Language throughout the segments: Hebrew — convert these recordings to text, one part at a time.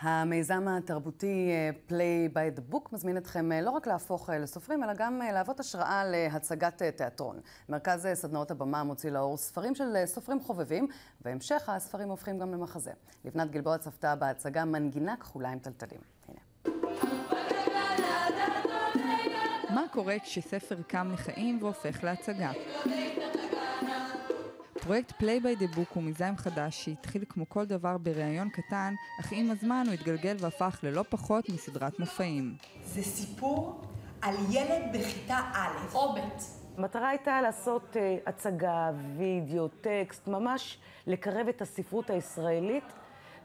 המיזם התרבותי אה, Play by the Book מזמין אתכם אה, לא רק להפוך אה, לסופרים, אלא גם להוות השראה להצגת תיאטרון. מרכז סדנאות הבמה מוציא לאור ספרים של סופרים חובבים, בהמשך הספרים הופכים גם למחזה. לבנת גלבוע צפתה בהצגה מנגינה כחולה עם טלטלים. הנה. מה קורה כשספר קם מחיים והופך להצגה? פרויקט Play by the Book הוא מיזם חדש שהתחיל כמו כל דבר בריאיון קטן, אך עם הזמן הוא התגלגל והפך ללא פחות מסדרת מופעים. זה סיפור על ילד בכיתה א' או ב'. המטרה הייתה לעשות uh, הצגה, וידאו, טקסט, ממש לקרב את הספרות הישראלית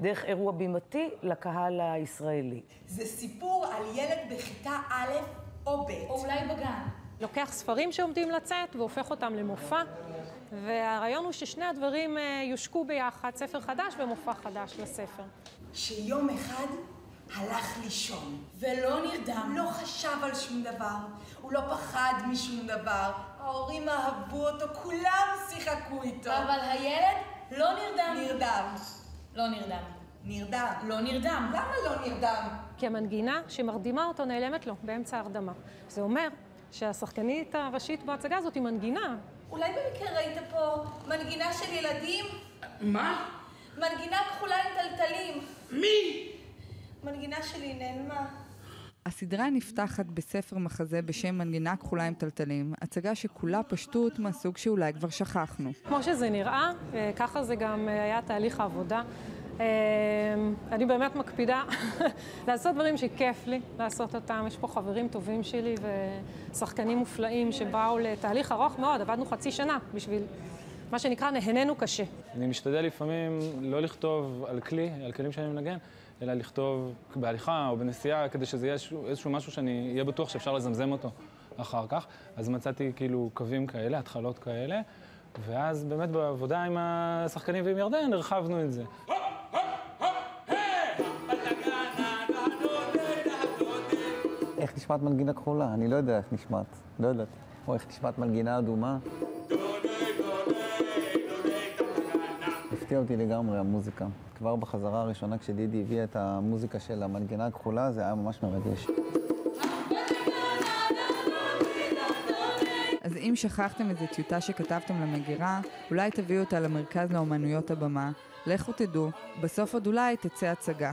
דרך אירוע בימתי לקהל הישראלי. זה סיפור על ילד בכיתה א' או ב'. או אולי בגן. לוקח ספרים שעומדים לצאת והופך אותם למופע, והרעיון הוא ששני הדברים אה, יושקו ביחד, ספר חדש ומופע חדש לספר. שיום אחד הלך לישון. ולא נרדם. לא חשב על שום דבר, הוא לא פחד משום דבר. ההורים אהבו אותו, כולם שיחקו איתו. אבל הילד לא נרדם. נרדם. לא נרדם. נרדם. לא נרדם. למה לא נרדם? כי המנגינה שמרדימה אותו נעלמת לו באמצע ההרדמה. זה אומר שהשחקנית הראשית בהצגה הזאת היא מנגינה. אולי במקרה ראית פה מנגינה של ילדים? מה? מנגינה כחולה עם טלטלים. מי? מנגינה שלי נעלמה. הסדרה נפתחת בספר מחזה בשם מנגינה כחולה עם טלטלים, הצגה שכולה פשטות מהסוג שאולי כבר שכחנו. כמו שזה נראה, אה, ככה זה גם אה, היה תהליך העבודה. אה, אני באמת מקפידה לעשות דברים שכיף לי לעשות אותם. יש פה חברים טובים שלי ושחקנים מופלאים שבאו לתהליך ארוך מאוד, עבדנו חצי שנה בשביל מה שנקרא נהנינו קשה. אני משתדל לפעמים לא לכתוב על כלי, על כלים שאני מנגן, אלא לכתוב בהליכה או בנסיעה, כדי שזה יהיה איזשהו משהו שאני אהיה בטוח שאפשר לזמזם אותו אחר כך. אז מצאתי כאילו קווים כאלה, התחלות כאלה, ואז באמת בעבודה עם השחקנים ועם ירדן הרחבנו את זה. נשמעת מנגינה כחולה? אני לא יודע איך נשמעת. לא יודעת. או איך נשמעת מנגינה אדומה. הפתיע אותי לגמרי המוזיקה. כבר בחזרה הראשונה כשדידי הביאה את המוזיקה של המנגינה הכחולה, זה היה ממש מרגש. אז אם שכחתם איזה טיוטה שכתבתם למגירה, אולי תביאו אותה למרכז לאומנויות הבמה, לכו תדעו, בסוף עוד אולי תצא הצגה.